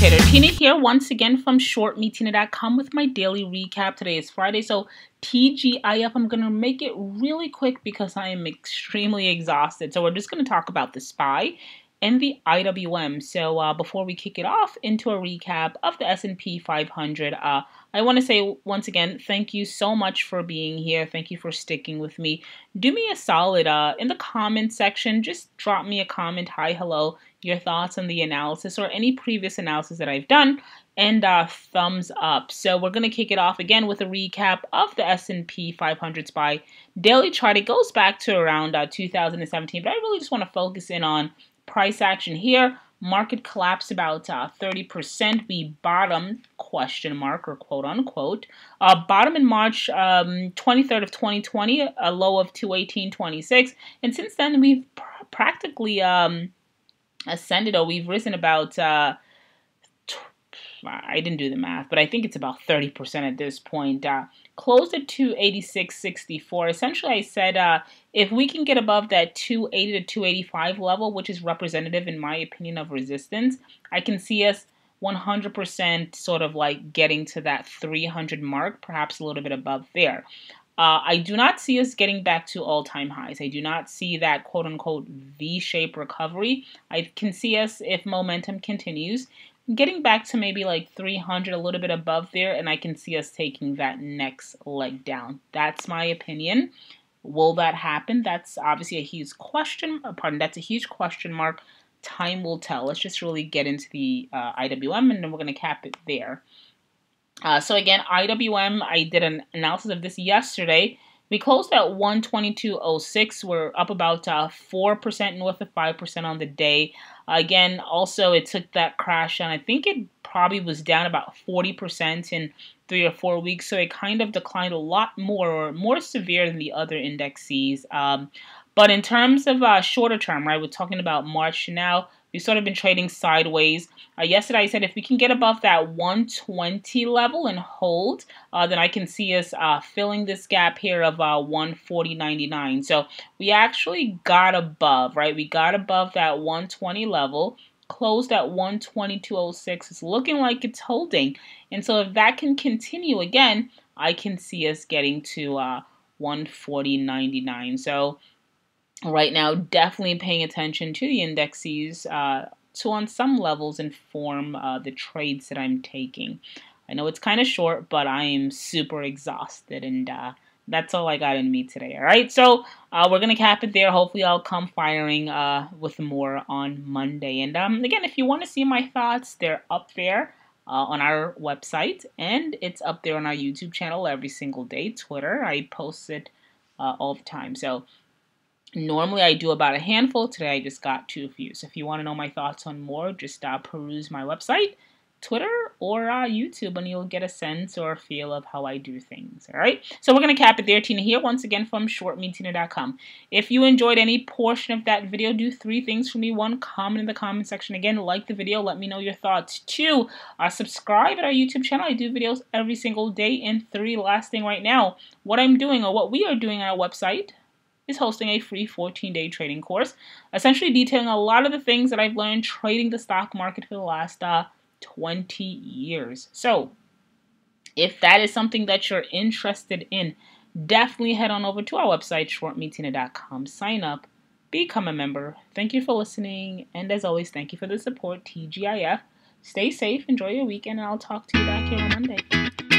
Trader Tina here once again from shortmetina.com with my daily recap. Today is Friday, so TGIF, I'm going to make it really quick because I am extremely exhausted. So we're just going to talk about the SPY and the IWM. So uh, before we kick it off into a recap of the S&P 500, uh, I want to say once again, thank you so much for being here. Thank you for sticking with me. Do me a solid uh, in the comment section. Just drop me a comment. Hi, hello, your thoughts on the analysis or any previous analysis that I've done, and uh, thumbs up. So we're gonna kick it off again with a recap of the S&P 500 SPY daily chart. It goes back to around uh, 2017, but I really just want to focus in on price action here. Market collapsed about uh, 30%. We bottomed, question mark or quote unquote, uh, bottom in March um, 23rd of 2020, a low of 218.26. And since then, we've pr practically um, ascended or we've risen about uh, I didn't do the math, but I think it's about 30% at this point. Uh, closed at 286.64. Essentially, I said uh, if we can get above that 280 to 285 level, which is representative, in my opinion, of resistance, I can see us 100% sort of like getting to that 300 mark, perhaps a little bit above there. Uh, I do not see us getting back to all time highs. I do not see that quote unquote V shape recovery. I can see us, if momentum continues, getting back to maybe like 300, a little bit above there, and I can see us taking that next leg down. That's my opinion. Will that happen? That's obviously a huge question. Pardon, that's a huge question mark. Time will tell. Let's just really get into the uh, IWM, and then we're going to cap it there. Uh, so again, IWM, I did an analysis of this yesterday. We closed at 122.06. We're up about uh, 4% north of 5% on the day. Again, also, it took that crash, and I think it probably was down about 40% in three or four weeks. So it kind of declined a lot more or more severe than the other indexes. Um, but in terms of uh, shorter term, right, we're talking about March now. We've sort of been trading sideways. Uh, yesterday I said if we can get above that 120 level and hold, uh, then I can see us uh, filling this gap here of uh, 140.99. So we actually got above, right? We got above that 120 level, closed at 122.06. It's looking like it's holding. And so if that can continue again, I can see us getting to uh, 140.99. So right now definitely paying attention to the indexes uh, to on some levels inform uh, the trades that I'm taking. I know it's kind of short, but I am super exhausted and uh, that's all I got in me today. All right, so uh, we're gonna cap it there. Hopefully, I'll come firing uh, with more on Monday. And um, again, if you want to see my thoughts, they're up there uh, on our website, and it's up there on our YouTube channel every single day. Twitter, I post it uh, all the time. So Normally I do about a handful. Today I just got two views. If you want to know my thoughts on more, just uh, peruse my website, Twitter, or uh, YouTube, and you'll get a sense or a feel of how I do things. All right. So we're gonna cap it there. Tina here once again from shortmetina.com. If you enjoyed any portion of that video, do three things for me. One, comment in the comment section. Again, like the video. Let me know your thoughts. Two, uh, subscribe at our YouTube channel. I do videos every single day. And three, last thing right now, what I'm doing or what we are doing on our website is hosting a free 14 day trading course, essentially detailing a lot of the things that I've learned trading the stock market for the last uh, 20 years. So, if that is something that you're interested in, definitely head on over to our website, shortmetina.com, sign up, become a member. Thank you for listening, and as always, thank you for the support, TGIF. Stay safe, enjoy your weekend, and I'll talk to you back here on Monday.